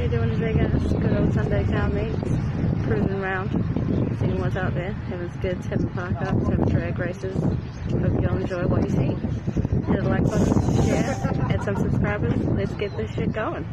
How you doing today, guys? Good old Sunday town meets, Cruising around, seeing what's out there. Having good having park ups, having drag races. Hope y'all enjoy what you see. Hit the like button, share, add some subscribers. Let's get this shit going.